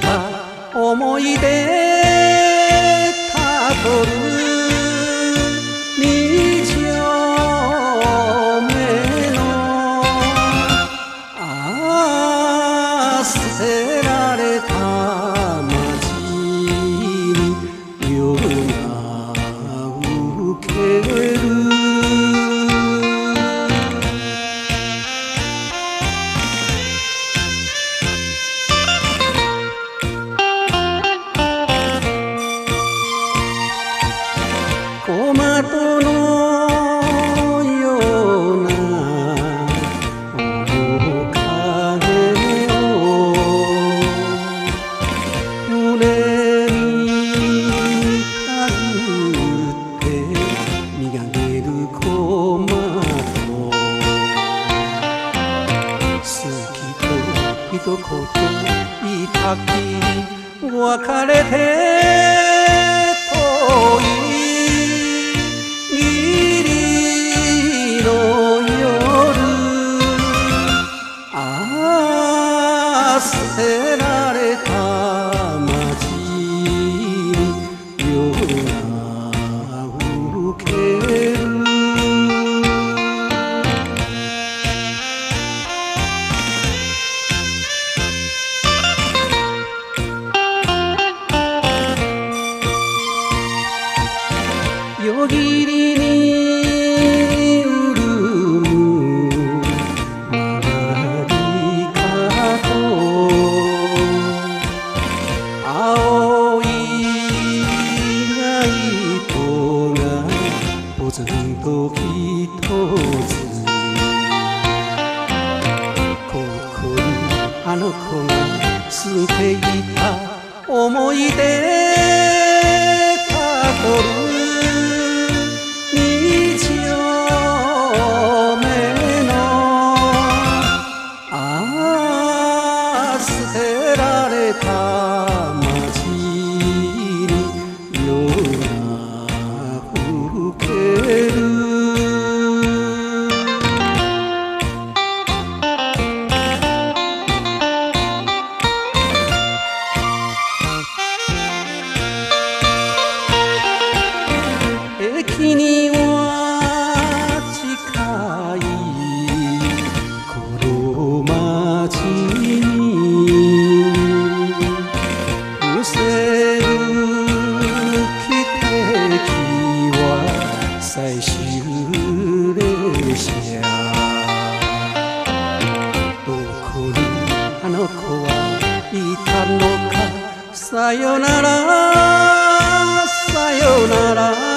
た思い出たどる二丁目のあせらと言いたき別れて遠いあの子が捨ていた思い出たどる捨てられた。の子はいたのか。さよならさよなら。